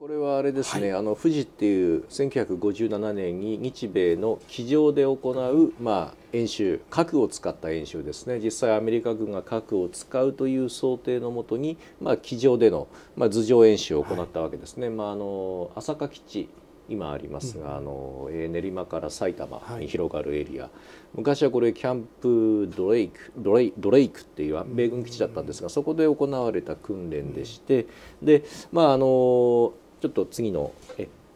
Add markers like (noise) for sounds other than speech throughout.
これはあれですね、はい、あの富士っていう1957年に日米の机上で行う、まあ、演習核を使った演習ですね。実際アメリカ軍が核を使うという想定のもとに、まあ、机上での、まあ、頭上演習を行ったわけですね、はい、まあ、あの朝霞基地今ありますが、うん、あの練馬から埼玉に広がるエリア、はい、昔はこれキャンプドレイクドレイドレイクっていう米軍基地だったんですが、そこで行われた訓練でして、でまああのちょっと次の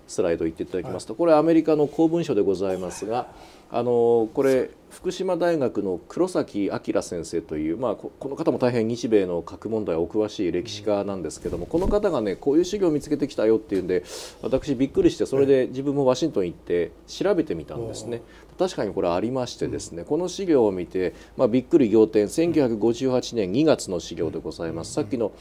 スライド行っていただきますと、これアメリカの公文書でございますが、あのこれ福島大学の黒崎明先生という、まあ、この方も大変日米の核問題お詳しい歴史家なんですけどもこの方がねこういう資料を見つけてきたよっていうんで私びっくりしてそれで自分もワシントン行って調べてみたんですね。確かにこれありましてですねこの資料を見て、まあ、びっくり仰天1958年2月の資料でございます。さっきの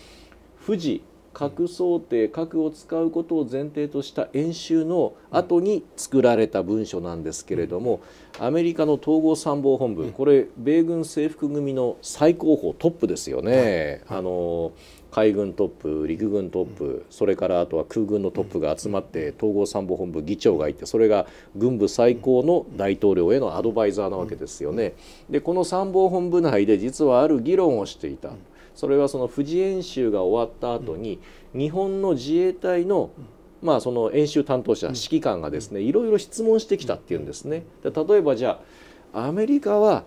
富士核想定核を使うことを前提とした演習の後に作られた文書なんですけれどもアメリカの統合参謀本部これ米軍制服組の最高峰トップですよね。あの海軍トップ陸軍トップそれからあとは空軍のトップが集まって統合参謀本部議長がいてそれが軍部最高の大統領へのアドバイザーなわけですよね。でこの参謀本部内で実はある議論をしていた。それはその富士演習が終わった後に日本の自衛隊のまあその演習担当者指揮官がですねいろいろ質問してきたっていうんですね。で例えばじゃあアメリカは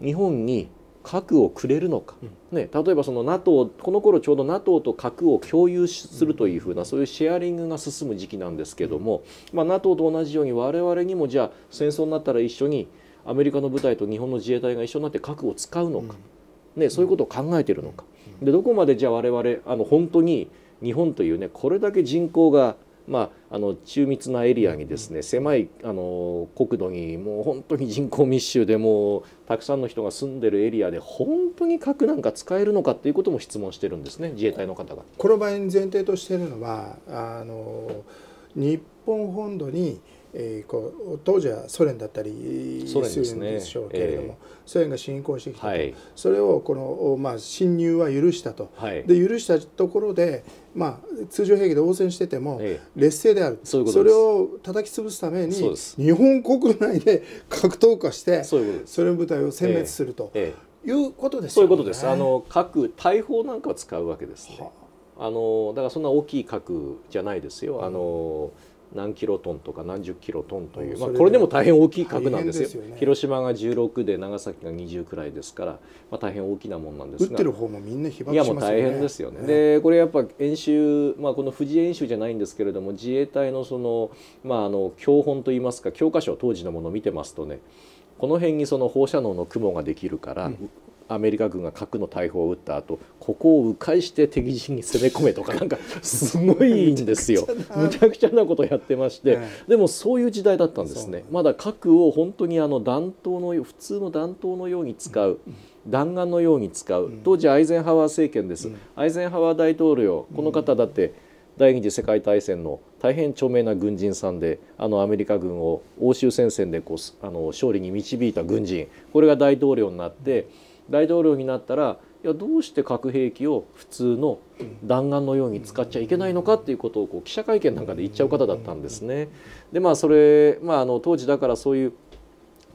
日本に核をくれるのか、ね、例えばその NATO この頃ちょうど NATO と核を共有するというふうなそういうシェアリングが進む時期なんですけども、まあ、NATO と同じように我々にもじゃあ戦争になったら一緒にアメリカの部隊と日本の自衛隊が一緒になって核を使うのか、ね、そういうことを考えているのかでどこまでじゃあ我々あの本当に日本というねこれだけ人口がまあ、あの中密なエリアにですね狭いあの国土にもう本当に人口密集でもうたくさんの人が住んでるエリアで本当に核なんか使えるのかっていうことも質問してるんですね自衛隊の方が。この場合に前提としているのはあの日本本土にえー、こう当時はソ連だったりす、ね、でしょうけれども、えー、ソ連が侵攻してきたと、はい、それをこの、まあ、侵入は許したと、はい、で許したところで、まあ、通常兵器で応戦してても、えー、劣勢である。それを叩き潰すために日本国内で格闘化してソ連部隊を殲滅すると。えーいうことです、ね、そういうことです。あの核大砲なんかを使うわけですね。あ。のだからそんな大きい核じゃないですよ。あの、うん何キロトンとか何十キロトンという、まあ、これでも大変大きい核なんですよ、ね、広島が16で長崎が20くらいですから、まあ、大変大きなもんなんですが。撃ってる方もみんな被爆しますよね。いやもう大変ですよね、ね、でこれやっぱ演習、まあ、この富士演習じゃないんですけれども自衛隊のその,、まあ、あの教本といいますか教科書当時のものを見てますとねこの辺にその放射能の雲ができるから、うん、アメリカ軍が核の大砲を撃った後ここを迂回して敵陣に攻め込めとかなんか (laughs) すごいんですよ。むちゃくちゃな。ことやってまして、でもそういう時代だったんですね。まだ核を本当にあの弾頭の普通の弾頭のように使う。弾丸のように使う当時アイゼンハワー政権です、アイゼンハワー大統領この方だって第二次世界大戦の大変著名な軍人さんであのアメリカ軍を欧州戦線でこうあの勝利に導いた軍人。これが大統領になって。大統領になったらいやどうして核兵器を普通の弾丸のように使っちゃいけないのかっていうことをこう記者会見なんかで言っちゃう方だったんですね。でまあそれ、まあ、あの当時だからそういう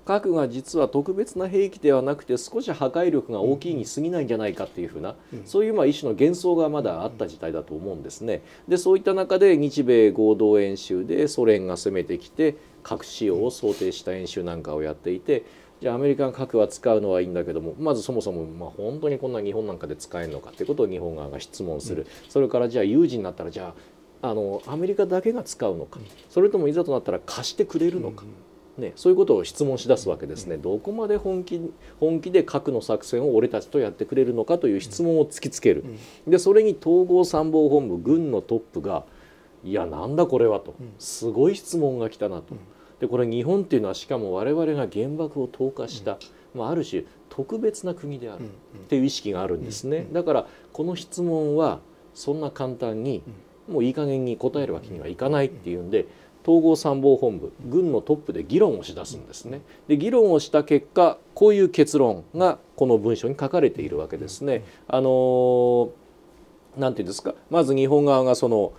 核が実は特別な兵器ではなくて少し破壊力が大きいに過ぎないんじゃないかっていうふうなそういうまあ一種の幻想がまだあった時代だと思うんですね。でそういった中で日米合同演習でソ連が攻めてきて核使用を想定した演習なんかをやっていてじゃあアメリカン核は使うのはいいんだけどもまずそもそもまあ本当にこんな日本なんかで使えるのかっていうことを日本側が質問する、それからじゃあ有事になったらじゃああのアメリカだけが使うのか。それともいざとなったら貸してくれるのか。ね、そういうことを質問しだすわけですね、どこまで本気本気で核の作戦を俺たちとやってくれるのかという質問を突きつける、でそれに統合参謀本部軍のトップが「いやなんだこれは」と。すごい質問が来たなと。でこれ日本っていうのはしかも我々が原爆を投下した、まあ、ある種特別な国であるっていう意識があるんですね。だからこの質問はそんな簡単にもういい加減に答えるわけにはいかないっていうんで統合参謀本部軍のトップで議論をしだすんですね。で議論をした結果こういう結論がこの文書に書かれているわけですね。あのなんていうんですか？まず日本側がその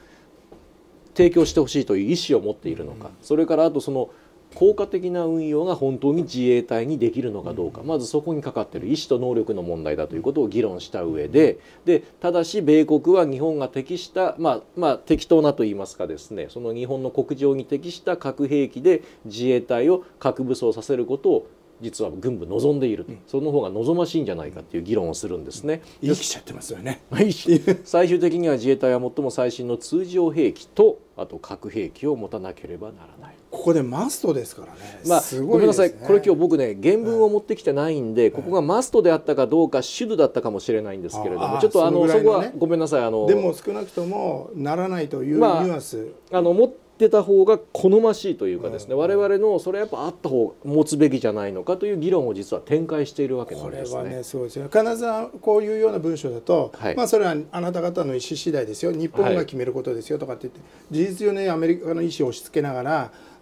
提供してほしいという意思を持っているのか、それからあとその効果的な運用が本当に自衛隊にできるのかどうかまずそこにかかっている意思と能力の問題だということを議論した上ででただし米国は日本が適した、まあ、まあ適当なといいますかですねその日本の国情に適した核兵器で自衛隊を核武装させることを実は軍部望んでいる、うん、その方が望ましいんじゃないかっていう議論をするんですね。生きちゃってますよね。(laughs) 最終的には自衛隊は最も最新の通常兵器とあと核兵器を持たなければならない。ここでマストですからね。まあ、ね、ごめんなさい。これ今日僕ね原文を持ってきてないんで、はい、ここがマストであったかどうかシュドだったかもしれないんですけれども、ちょっとあのそこはごめんなさいあの。でも少なくともならないというニュアンス。まあ、あのもってた方が好ましいというかですね、我々のそれやっぱあった方持つべきじゃないのかという議論を実は展開しているわけなんですね。これはねそうですよ。必ずこういうような文章だと、はい、まあそれはあなた方の意思次第ですよ。日本が決めることですよとかって言って、事実上ねアメリカの意思を押し付けなが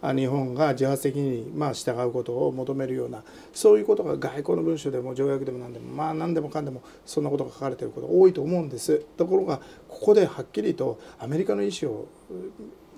ら日本が自発的にまあ従うことを求めるようなそういうことが外交の文書でも条約でも何でもまあ何でもかんでもそんなことが書かれていることが多いと思うんです。ところがここではっきりとアメリカの意思を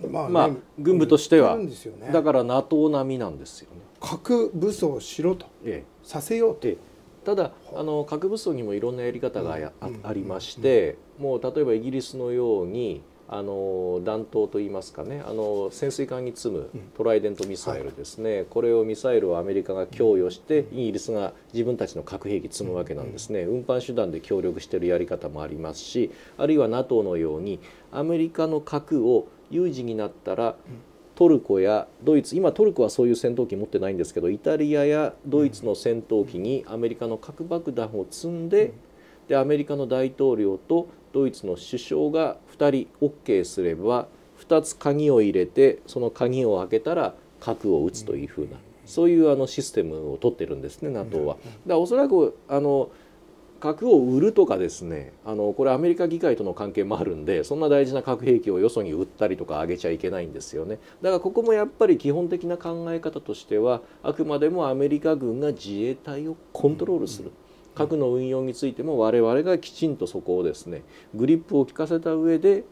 まあ、ねまあ、軍部としては、ね、だから NATO 並みなんですよね。核武装しろと、ええ、させようと、ええ、ただあの核武装にもいろんなやり方があ,、ありまして、もう例えばイギリスのようにあの弾頭といいますかねあの潜水艦に積むトライデントミサイルですね、はい、これをミサイルをアメリカが供与してイギリスが自分たちの核兵器積むわけなんですね。運搬手段で協力しているやり方もありますしあるいは NATO のようにアメリカの核を有事になったらトルコやドイツ今トルコはそういう戦闘機持ってないんですけどイタリアやドイツの戦闘機にアメリカの核爆弾を積んででアメリカの大統領とドイツの首相が2人 OK すれば2つ鍵を入れてその鍵を開けたら核を撃つというふうなそういうあのシステムを取ってるんですね NATO は。だからおそらくあの核を売るとかですねあのこれアメリカ議会との関係もあるんでそんな大事な核兵器をよそに売ったりとか上げちゃいけないんですよね。だからここもやっぱり基本的な考え方としてはあくまでもアメリカ軍が自衛隊をコントロールする。核の運用についても我々がきちんとそこをですねグリップを利かせた上で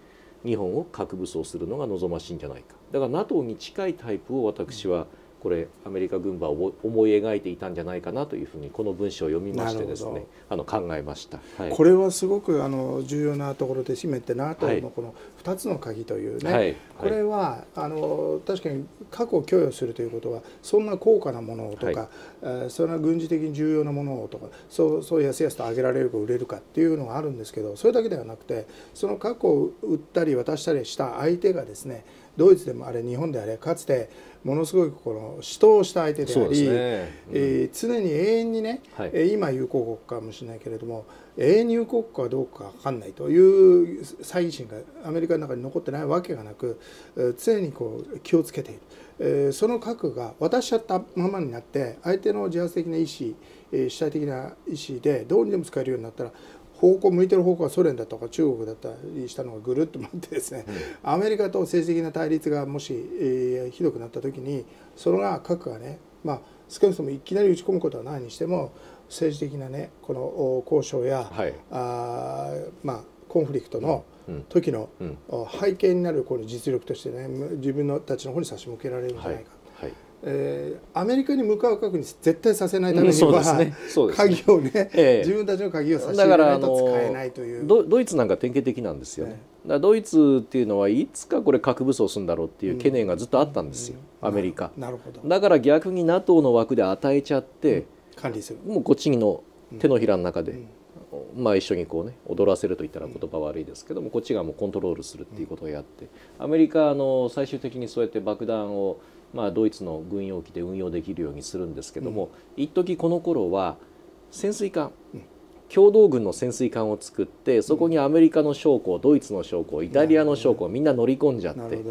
日本を核武装するのが望ましいんじゃないか。だから NATO に近いタイプを私はこれアメリカ軍は思い描いていたんじゃないかなというふうにこの文章を読みましてですねあの考えました、はい、これはすごくあの重要なところで締めて NATO のこの2つの鍵というね、はい、これはあの確かに核を供与するということはそんな高価なものとか、はい、そんな軍事的に重要なものとかそうそうやすやすと上げられるか売れるかっていうのがあるんですけどそれだけではなくてその核を売ったり渡したりした相手がですねドイツでもあれ日本であれかつてものすごいこの死闘した相手であり、ね。うん、えー、常に永遠にね、はい、今友好国かもしれないけれども永遠に友好国かどうか分かんないという猜疑心がアメリカの中に残ってないわけがなく常にこう気をつけている、えー、その核が渡しちゃったままになって相手の自発的な意思主体的な意思でどうにでも使えるようになったら方向向いてる方向はソ連だとか中国だったりしたのがぐるっと回ってですね、うん、アメリカと政治的な対立がもし、えー、ひどくなった時にそれが核がねまあ少なくともいきなり打ち込むことはないにしても政治的なねこの交渉や、はい、あまあコンフリクトの時の背景になるこの実力としてね自分のたちの方に差し向けられるんじゃないか。はいはいえー、アメリカに向かう核に絶対させないためには、ね。ね、鍵をね、えー、自分たちの鍵を差し入れないと使えないという。ドイツなんか典型的なんですよね、ねだドイツっていうのはいつかこれ核武装するんだろうっていう懸念がずっとあったんですよ、うん、アメリカ。なるほど。だから逆に NATO の枠で与えちゃって、うん、管理する。もうこっちの手のひらの中で、うん、まあ一緒にこうね踊らせるといったら言葉悪いですけどもこっちがもうコントロールするっていうことをやってアメリカの最終的にそうやって爆弾をまあ、ドイツの軍用機で運用できるようにするんですけども、うん、一時この頃は潜水艦、うん、共同軍の潜水艦を作ってそこにアメリカの将校ドイツの将校イタリアの将校みんな乗り込んじゃって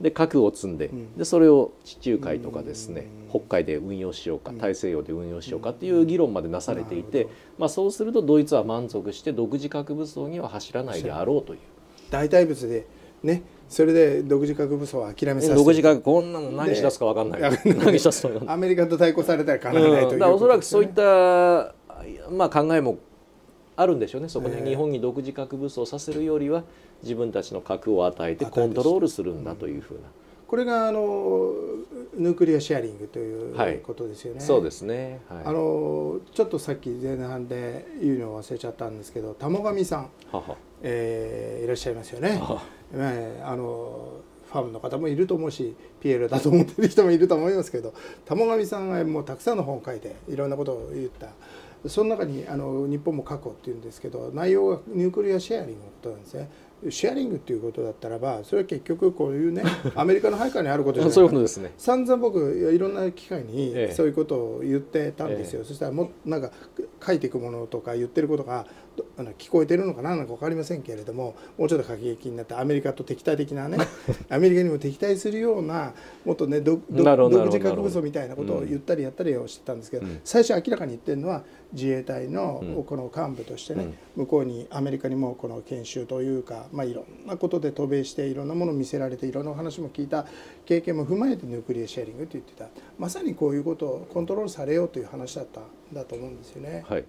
で核を積んででそれを地中海とかですね北海で運用しようか大西洋で運用しようかっていう議論までなされていて、まあ、そうするとドイツは満足して独自核武装には走らないであろうという。大体物でねそれで独自核武装を諦めさせて。独自核こんなの何しだすか分かんない。何しだすかアメリカと対抗されたらかなわないと。いう、うん、だおそらくそういった、まあ、考えもあるんでしょうね。そこで日本に独自核武装させるよりは自分たちの核を与えてコントロールするんだというふうな。これがあのヌークリアシェアリングということですよね。はい、そうですね、はい、あのちょっとさっき前半で言うのを忘れちゃったんですけど玉上さん、ははえー、いらっしゃいますよね。ははあのファンの方もいると思うしピエールだと思ってる人もいると思いますけど玉上さんがもうたくさんの本を書いていろんなことを言ったその中にあの日本も過去っていうんですけど内容がニュークリアシェアリングのことなんですね。シェアリングっていうことだったらばそれは結局こういうね (laughs) アメリカの配下にあることじゃないそういうことですね。散々僕いろんな機会にそういうことを言ってたんですよ、ええ、そしたらもなんか書いていくものとか言ってることがあの聞こえてるのかな？なんか分かりませんけれどももうちょっと過激になってアメリカと敵対的なね (laughs) アメリカにも敵対するようなもっとね独自核武装みたいなことを言ったりやったりをしてたんですけど、うん、最初明らかに言ってるのは自衛隊のこの幹部としてね、うん、向こうにアメリカにもこの研修というか、まあ、いろんなことで渡米していろんなものを見せられていろんなお話も聞いた。経験も踏まえてニュークリアシェアリングって言ってた。まさにこういうことをコントロールされようという話だったんだと思うんですよね。はい